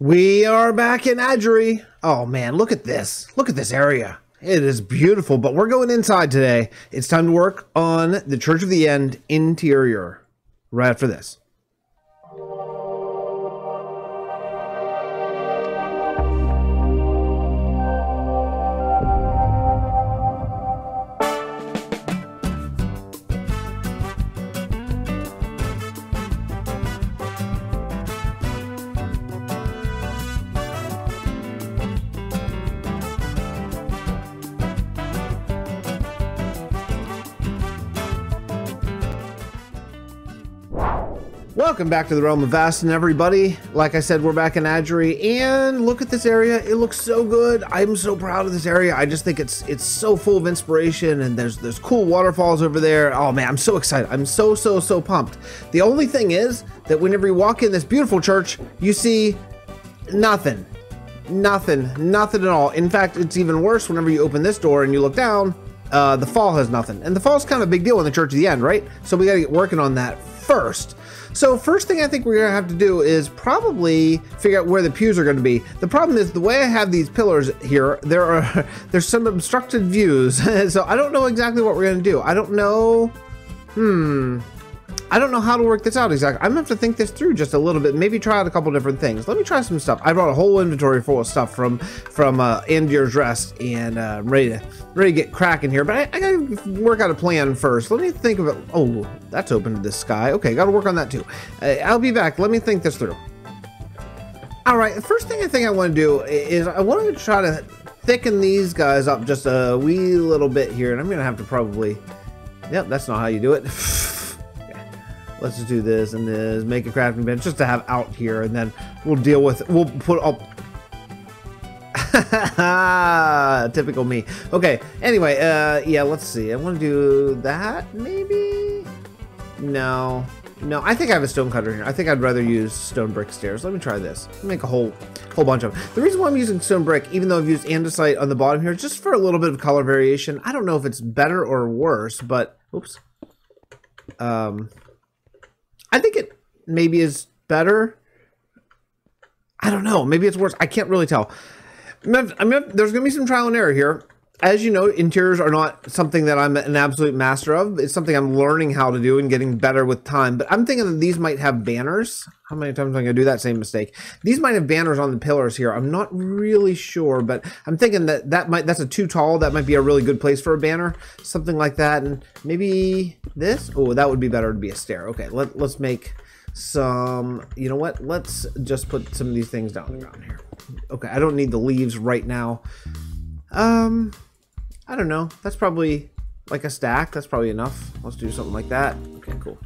We are back in Ajury. Oh man, look at this. Look at this area. It is beautiful, but we're going inside today. It's time to work on the Church of the End interior right after this. Welcome back to the Realm of Vasten, everybody. Like I said, we're back in Ajury, and look at this area. It looks so good. I'm so proud of this area. I just think it's it's so full of inspiration, and there's there's cool waterfalls over there. Oh man, I'm so excited. I'm so so so pumped. The only thing is that whenever you walk in this beautiful church, you see nothing, nothing, nothing at all. In fact, it's even worse whenever you open this door and you look down. Uh, the fall has nothing, and the fall's kind of a big deal in the Church of the End, right? So we got to get working on that first. So first thing I think we're gonna have to do is probably figure out where the pews are gonna be. The problem is the way I have these pillars here, there are there's some obstructed views. so I don't know exactly what we're gonna do. I don't know. Hmm. I don't know how to work this out exactly. I'm gonna have to think this through just a little bit. Maybe try out a couple different things. Let me try some stuff. I brought a whole inventory full of stuff from from uh, Andir's Rest, and uh, I'm ready to ready to get cracking here. But I, I, gotta work out a plan first. Let me think of it. Oh, that's open to the sky. Okay, gotta work on that too. Uh, I'll be back. Let me think this through. All right. The first thing I think I want to do is I want to try to thicken these guys up just a wee little bit here, and I'm gonna have to probably. Yep, that's not how you do it. let's just do this and this, make a crafting bench just to have out here, and then we'll deal with, we'll put up, typical me. Okay, anyway, uh, yeah, let's see. I want to do that, maybe? No. No, I think I have a stone cutter here. I think I'd rather use stone brick stairs. Let me try this. Make a whole whole bunch of them. The reason why I'm using stone brick, even though I've used andesite on the bottom here, just for a little bit of color variation. I don't know if it's better or worse, but, oops. Um, I think it maybe is better. I don't know. Maybe it's worse. I can't really tell. I mean, there's going to be some trial and error here. As you know, interiors are not something that I'm an absolute master of. It's something I'm learning how to do and getting better with time. But I'm thinking that these might have banners. How many times am I going to do that same mistake? These might have banners on the pillars here. I'm not really sure, but I'm thinking that that might that's a too tall. That might be a really good place for a banner, something like that. And maybe this. Oh, that would be better to be a stair. Okay, let, let's make some. You know what? Let's just put some of these things down the ground here. Okay, I don't need the leaves right now. Um, I don't know. That's probably like a stack. That's probably enough. Let's do something like that. Okay, cool.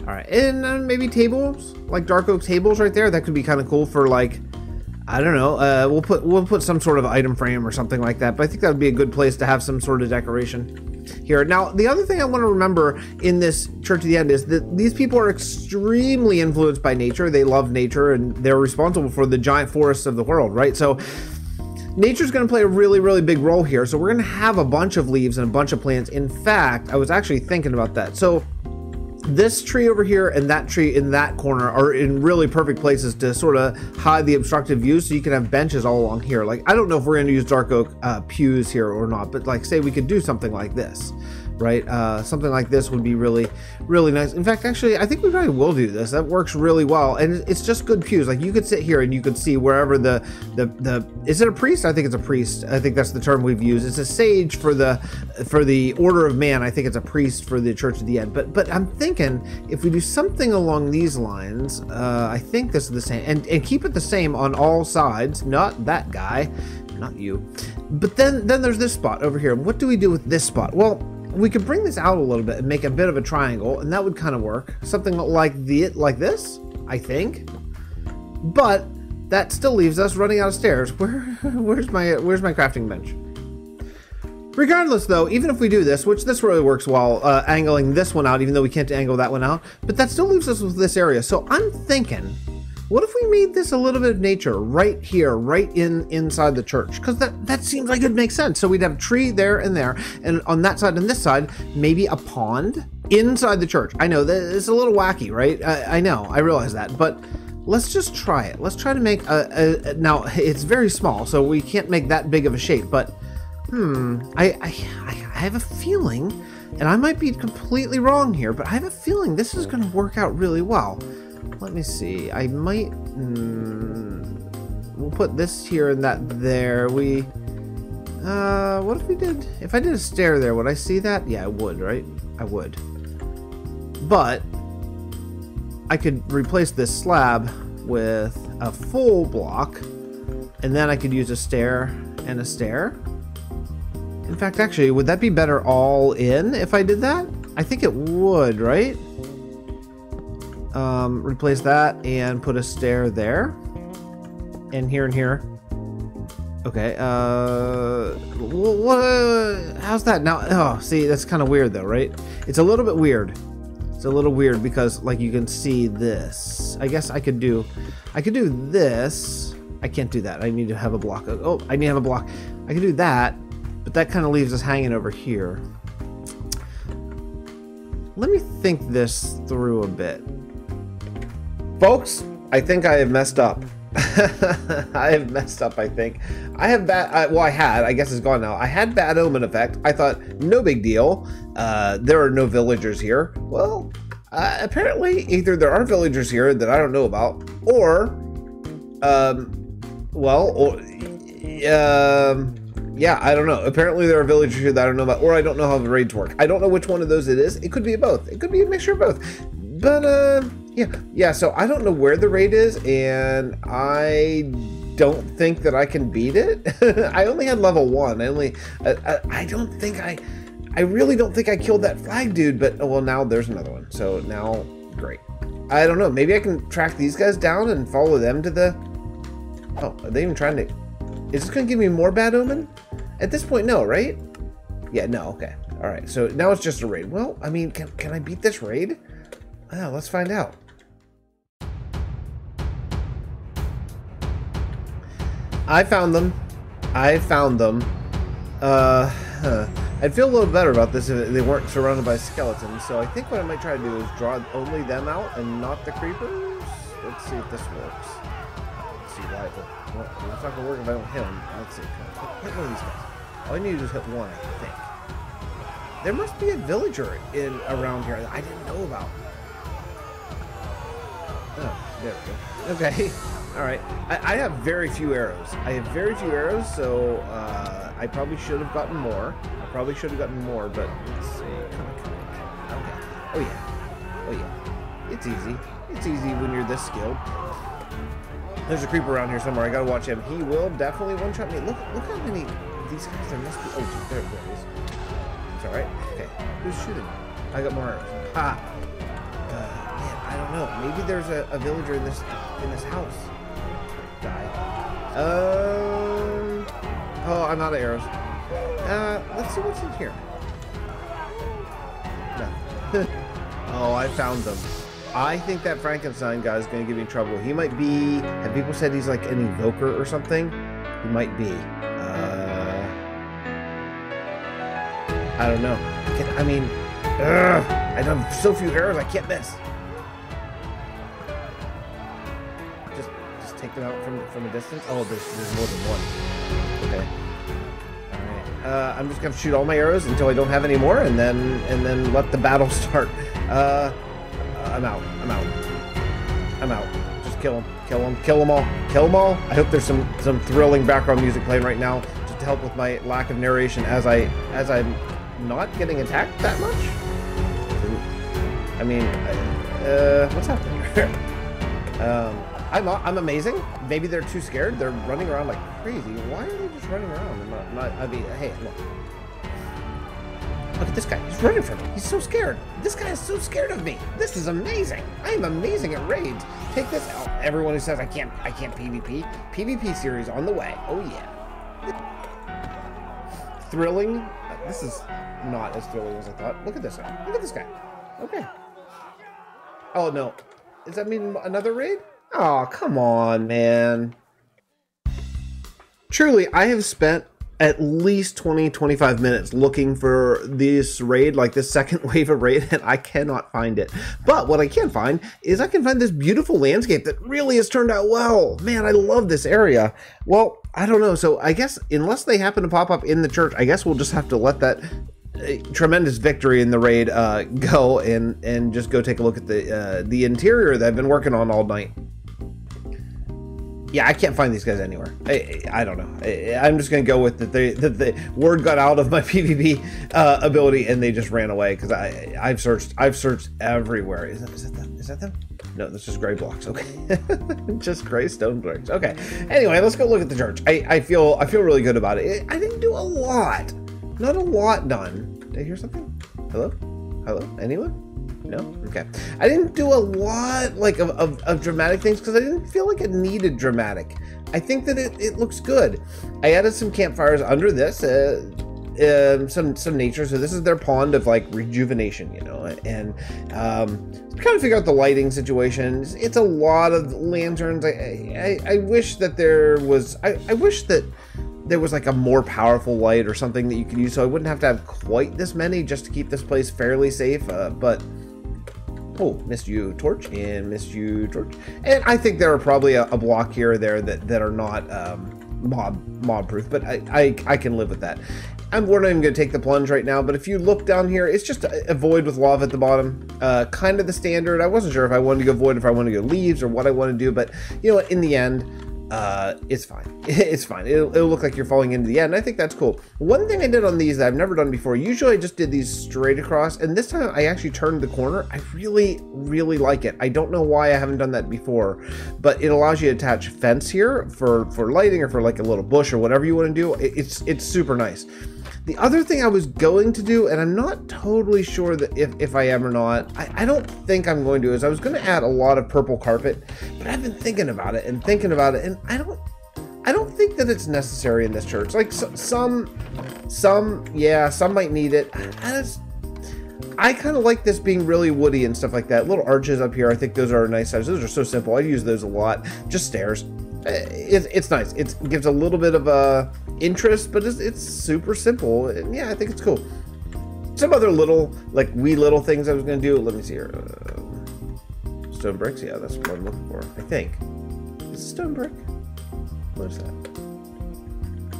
All right, and uh, maybe tables, like dark oak tables right there. That could be kind of cool for like, I don't know. Uh, we'll put we'll put some sort of item frame or something like that. But I think that would be a good place to have some sort of decoration here. Now, the other thing I want to remember in this Church of the End is that these people are extremely influenced by nature. They love nature, and they're responsible for the giant forests of the world, right? So nature's going to play a really, really big role here. So we're going to have a bunch of leaves and a bunch of plants. In fact, I was actually thinking about that. So this tree over here and that tree in that corner are in really perfect places to sort of hide the obstructive view so you can have benches all along here. Like, I don't know if we're going to use dark oak uh, pews here or not, but like, say we could do something like this right? Uh, something like this would be really, really nice. In fact, actually, I think we probably will do this. That works really well, and it's just good pews. Like you could sit here and you could see wherever the the the is it a priest? I think it's a priest. I think that's the term we've used. It's a sage for the for the order of man. I think it's a priest for the Church of the End. But but I'm thinking if we do something along these lines, uh, I think this is the same, and and keep it the same on all sides. Not that guy not you. But then then there's this spot over here. What do we do with this spot? Well, we could bring this out a little bit and make a bit of a triangle, and that would kind of work. Something like the like this, I think. But that still leaves us running out of stairs. Where where's my where's my crafting bench? Regardless, though, even if we do this, which this really works while uh, angling this one out, even though we can't angle that one out, but that still leaves us with this area. So I'm thinking what if we made this a little bit of nature right here, right in inside the church? Because that, that seems like it makes sense. So we'd have a tree there and there, and on that side and this side, maybe a pond inside the church. I know that it's a little wacky, right? I, I know, I realize that, but let's just try it. Let's try to make a, a, now. It's very small, so we can't make that big of a shape. But hmm, I I, I have a feeling, and I might be completely wrong here, but I have a feeling this is going to work out really well. Let me see. I might. Hmm, we'll put this here and that there. We. Uh, what if we did? If I did a stair there, would I see that? Yeah, I would, right? I would. But I could replace this slab with a full block, and then I could use a stair and a stair. In fact, actually, would that be better all in if I did that? I think it would, right? Um, replace that and put a stair there. And here and here. Okay, uh, what, how's that now? Oh, see, that's kind of weird though, right? It's a little bit weird. It's a little weird because like you can see this. I guess I could do, I could do this. I can't do that. I need to have a block. Oh, I need to have a block. I can do that, but that kind of leaves us hanging over here. Let me think this through a bit. Folks, I think I have messed up. I have messed up, I think. I have bad, well, I had, I guess it's gone now. I had bad omen effect. I thought, no big deal. Uh, there are no villagers here. Well, uh, apparently, either there are villagers here that I don't know about, or, um, well, or, um, yeah, I don't know. Apparently, there are villagers here that I don't know about, or I don't know how the raids work. I don't know which one of those it is. It could be both. It could be a mixture of both. But, uh, yeah, yeah. So I don't know where the raid is, and I don't think that I can beat it. I only had level one. I only, I, I, I, don't think I, I really don't think I killed that flag dude. But oh, well, now there's another one. So now, great. I don't know. Maybe I can track these guys down and follow them to the. Oh, are they even trying to? Is this gonna give me more bad omen? At this point, no, right? Yeah, no. Okay. All right. So now it's just a raid. Well, I mean, can can I beat this raid? Oh, let's find out. I found them. I found them. Uh, huh. I'd feel a little better about this if they weren't surrounded by skeletons. So I think what I might try to do is draw only them out and not the creepers. Let's see if this works. Let's see why. Well, it's not gonna work if I don't hit them. Let's see. Hit one of these guys. All I need to is hit one, I think. There must be a villager in around here that I didn't know about. There we go. Okay. All right. I, I, have very few arrows. I have very few arrows, so uh, I probably should have gotten more. I probably should have gotten more, but let's see. Come on, come on. Okay. Oh, yeah. Oh, yeah. It's easy. It's easy when you're this skilled. There's a creeper around here somewhere. I gotta watch him. He will definitely one-shot me. Look, look how many these guys there must be. Oh, there it is. It's all right. Okay. Who's shooting? I got more arrows. Ha! Don't know. Maybe there's a, a villager in this in this house die. Um. Oh, I'm out of arrows. Uh, let's see what's in here. No. oh, I found them. I think that Frankenstein guy is going to give me trouble. He might be. Have people said he's like an evoker or something? He might be. Uh, I don't know. I mean, ugh, I have so few arrows. I can't miss. From a distance? Oh, there's there's more than one. Okay. All right. Uh, I'm just gonna shoot all my arrows until I don't have any more, and then and then let the battle start. Uh, I'm out. I'm out. I'm out. Just kill them. Kill them. Kill them all. Kill them all. I hope there's some some thrilling background music playing right now, just to help with my lack of narration as I as I'm not getting attacked that much. I mean, uh, what's happening here? um, I'm, I'm amazing. Maybe they're too scared. They're running around like crazy. Why are they just running around? Not, not, I mean, hey, look. Look at this guy. He's running from me. He's so scared. This guy is so scared of me. This is amazing. I am amazing at raids. Take this out. Everyone who says I can't, I can't PvP. PvP series on the way. Oh yeah. Thrilling. This is not as thrilling as I thought. Look at this guy. Look at this guy. Okay. Oh no. Does that mean another raid? Oh, come on, man. Truly, I have spent at least 20, 25 minutes looking for this raid, like this second wave of raid, and I cannot find it. But what I can find is I can find this beautiful landscape that really has turned out well. Man, I love this area. Well, I don't know. So I guess unless they happen to pop up in the church, I guess we'll just have to let that uh, tremendous victory in the raid uh, go and and just go take a look at the uh, the interior that I've been working on all night yeah, I can't find these guys anywhere. I, I don't know. I, am just gonna go with that. The, the, the word got out of my PvP uh, ability, and they just ran away because I I've searched I've searched everywhere. Is that is that them? Is that them? No, this is gray blocks. Okay, just gray stone bricks. Okay. Anyway, let's go look at the church. I I feel I feel really good about it. I didn't do a lot. Not a lot done. Did I hear something? Hello? Hello? Anyone? No? Okay. I didn't do a lot like of, of, of dramatic things because I didn't feel like it needed dramatic. I think that it, it looks good. I added some campfires under this, uh, uh, some some nature. So this is their pond of like rejuvenation, you know, and um, trying to figure out the lighting situation. It's a lot of lanterns. I I, I wish that there was. I, I wish that there was like a more powerful light or something that you could use, so I wouldn't have to have quite this many just to keep this place fairly safe. Uh, but Oh, missed you torch and missed you torch. And I think there are probably a, a block here or there that, that are not um, mob mob proof, but I, I, I can live with that. I'm, we're not even going to take the plunge right now, but if you look down here, it's just a, a void with lava at the bottom. Uh, kind of the standard. I wasn't sure if I wanted to go void, if I wanted to go leaves, or what I want to do, but you know what, in the end, uh, it's fine. It's fine. It'll, it'll, look like you're falling into the end. I think that's cool. One thing I did on these that I've never done before, usually I just did these straight across, and this time I actually turned the corner. I really, really like it. I don't know why I haven't done that before, but it allows you to attach fence here for, for lighting or for like a little bush or whatever you want to do. It's, it's super nice. The other thing I was going to do, and I'm not totally sure that if, if I am or not, I, I don't think I'm going to, is I was going to add a lot of purple carpet, but I've been thinking about it and thinking about it, and I don't I don't think that it's necessary in this church. Like so, some, some, yeah, some might need it. I, just, I kind of like this being really woody and stuff like that. Little arches up here, I think those are a nice size. Those are so simple. I use those a lot. Just stairs. Eh, it, it's nice. It gives a little bit of a interest, but it's, it's super simple. And yeah, I think it's cool. Some other little, like wee little things I was to do. Let me see here. Uh, stone bricks. Yeah, that's what I'm looking for. I think. Is it stone brick? What is that?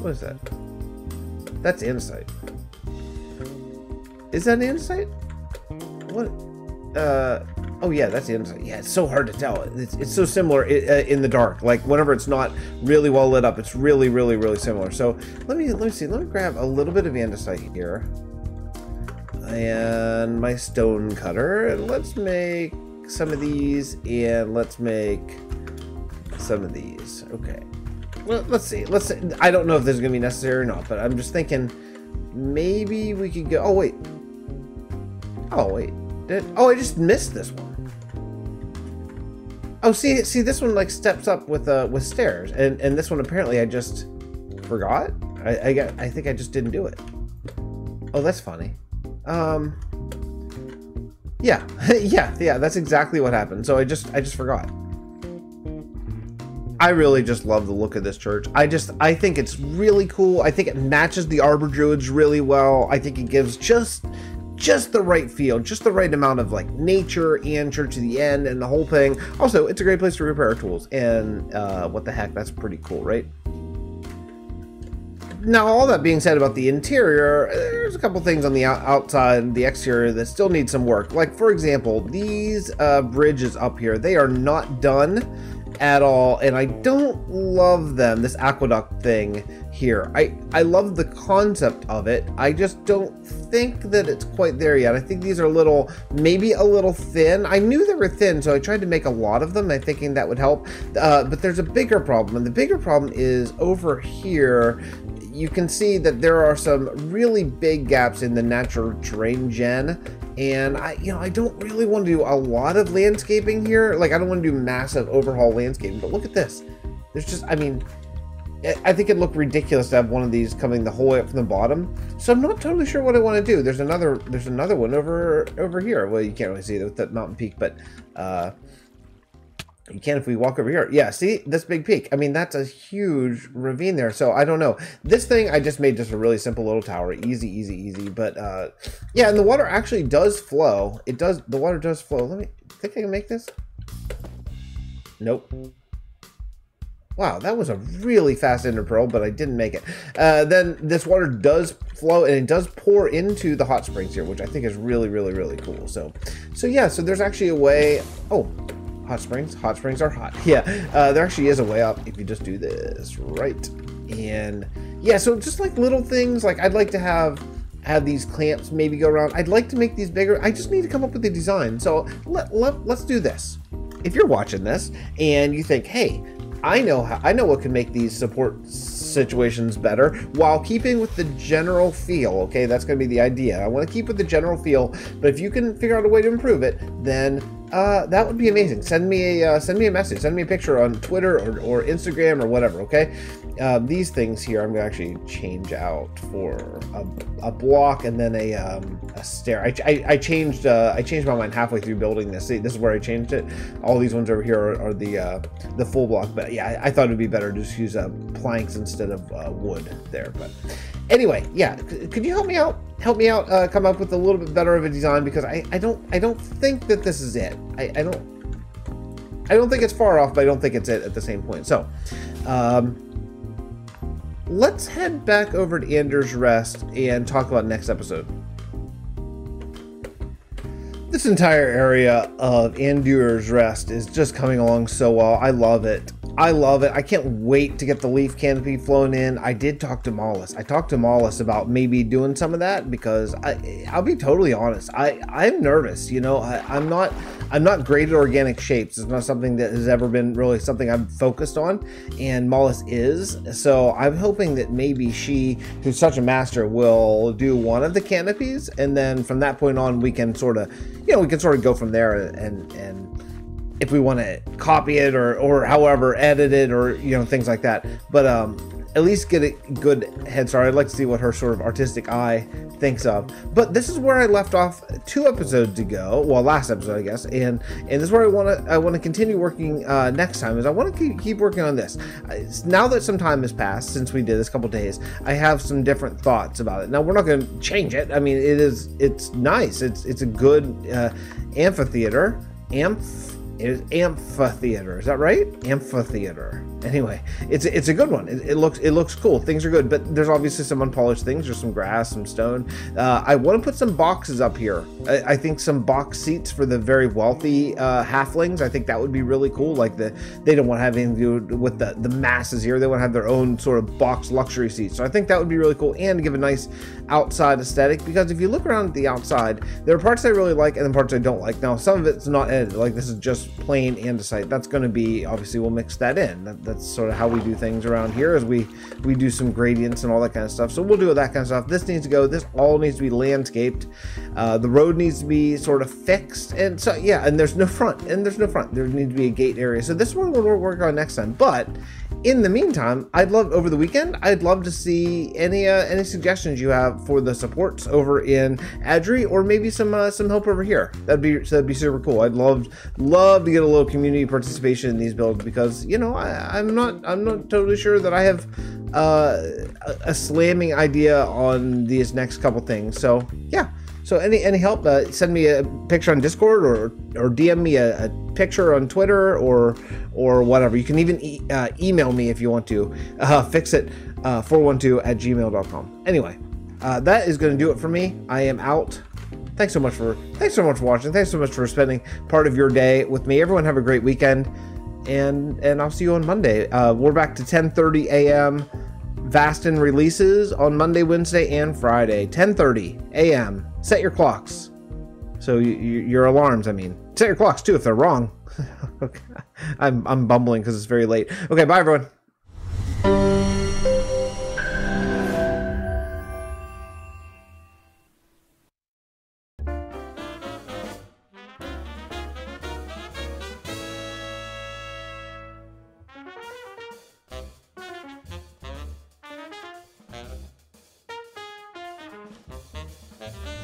What is that? That's andesite. Is that andesite? What? Uh, Oh yeah, that's andesite. Yeah, it's so hard to tell. It's, it's so similar uh, in the dark. Like whenever it's not really well lit up, it's really, really, really similar. So let me let me see. Let me grab a little bit of andesite here, and my stone cutter. Let's make some of these, and let's make some of these. Okay. Well, let's see. Let's. See. I don't know if this is gonna be necessary or not, but I'm just thinking maybe we could go. Oh wait. Oh wait. Did, oh, I just missed this one. Oh, see, see, this one like steps up with uh with stairs, and and this one apparently I just forgot. I I got I think I just didn't do it. Oh, that's funny. Um. Yeah, yeah, yeah. That's exactly what happened. So I just I just forgot. I really just love the look of this church. I just I think it's really cool. I think it matches the Arbor Druids really well. I think it gives just just the right feel, just the right amount of like nature and church to the end and the whole thing. Also, it's a great place to repair tools. And uh, what the heck, that's pretty cool, right? Now, all that being said about the interior, there's a couple things on the outside, the exterior that still need some work. Like, for example, these uh, bridges up here, they are not done at all, and I don't love them, this aqueduct thing here. I, I love the concept of it, I just don't think that it's quite there yet. I think these are a little, maybe a little thin. I knew they were thin, so I tried to make a lot of them, I thinking that would help, uh, but there's a bigger problem, and the bigger problem is over here, you can see that there are some really big gaps in the natural terrain gen and I, you know, I don't really want to do a lot of landscaping here. Like, I don't want to do massive overhaul landscaping, but look at this. There's just, I mean, I think it'd look ridiculous to have one of these coming the whole way up from the bottom. So I'm not totally sure what I want to do. There's another, there's another one over over here. Well, you can't really see it with that mountain peak, but uh, You can if we walk over here. Yeah, see this big peak. I mean, that's a huge ravine there. So I don't know. This thing I just made just a really simple little tower. Easy, easy, easy. But uh, yeah, and the water actually does flow. It does. The water does flow. Let me think I can make this. Nope. Wow, that was a really fast ender pearl, but I didn't make it. Uh, then this water does flow and it does pour into the hot springs here, which I think is really, really, really cool. So, so yeah, so there's actually a way. Oh, hot springs. Hot springs are hot. Yeah, uh, there actually is a way up if you just do this right. And yeah, so just like little things, like I'd like to have have these clamps maybe go around. I'd like to make these bigger. I just need to come up with the design. So let, let, let's do this. If you're watching this and you think, hey, I know how I know what can make these support situations better while keeping with the general feel. Okay, that's going to be the idea. I want to keep with the general feel, but if you can figure out a way to improve it, then uh, that would be amazing. Send me a uh, send me a message. Send me a picture on Twitter or, or Instagram or whatever. Okay, uh, these things here I'm gonna actually change out for a, a block and then a, um, a stair. I, I, I changed uh, I changed my mind halfway through building this. See, this is where I changed it. All these ones over here are, are the uh, the full block. But yeah, I, I, thought it'd be better to just use uh, planks instead of wood there. But anyway, yeah, could you help me out? Help me out, uh, come up with a little bit better of a design because I, I don't I don't think that this is it. I, I don't I don't think it's far off, but I don't think it's it at the same point. So, um, let's head back over to Anders Rest and talk about next episode. This entire area of Anders Rest is just coming along so well. I love it. I love it. I can't wait to get the leaf canopy flown in. I did talk to Mollis. I talked to Mollis about maybe doing some of that because I, I'll be totally honest. I, I'm nervous. You know, I, I'm not I'm not great at organic shapes. It's not something that has ever been really something I've focused on, and Mollis is. So I'm hoping that maybe she, who's such a master, will do one of the canopies, and then from that point on, we can sort of, you know, we can sort of go from there and and if we want to copy it or or however edit it or you know things like that. But um at least get a good head start. I'd like to see what her sort of artistic eye thinks of. But this is where i left off two episodes ago. Well last episode i guess. And and this is where i want to i want to continue working uh, next time is i want to keep, keep working on this. Now that some time has passed since we did this couple days i have some different thoughts about it. Now we're not going to change it. I mean it is it's nice. It's it's a good uh, amphitheater amph is amphitheater. Is that right? Amphitheater. Anyway, it's it's a good one. It, it, looks it looks cool. Things are good, but there's obviously some unpolished things. There's some grass, some stone. Uh, I want to put some boxes up here. I, I, think some box seats for the very wealthy uh, halflings. I think that would be really cool. Like the they don't want to have anything to do with the the masses here. They want to have their own sort of box luxury seats. So I think that would be really cool and give a nice outside aesthetic. Because if you look around at the outside, there are parts I really like and then parts I don't like. Now some of it's not edited. Like this is just plain andesite. That's going to be obviously we'll mix that in. That, that's sort of how we do things around here is we we do some gradients and all that kind of stuff so we'll do that kind of stuff this needs to go this all needs to be landscaped uh, the road needs to be sort of fixed and so yeah and there's no front and there's no front there needs to be a gate area so this one we'll work on next time but in the meantime, I'd love over the weekend. I'd love to see any uh, any suggestions you have for the supports over in Ajury, or maybe some uh, some help over here. That'd be that'd be super cool. I'd love love to get a little community participation in these builds because you know I, am not I'm not totally sure that I have uh, a, a slamming idea on these next couple things. So yeah. So any any help? Uh, send me a picture on Discord or or DM me a, a picture on Twitter or or whatever. You can even e uh, email me if you want to. Uh, fix it uh, 412 at gmail.com. Anyway, uh, that is going to do it for me. I am out. Thanks so much for thanks so much for watching. Thanks so much for spending part of your day with me. Everyone have a great weekend, and and I'll see you on Monday. Uh, we're back to 10:30 a.m. Vasten releases on Monday, Wednesday, and Friday. 10:30 a.m. Set your clocks. So you, you, your alarms, I mean. Set your clocks too if they're wrong. okay. I'm I'm bumbling because it's very late. Okay, bye everyone. Thank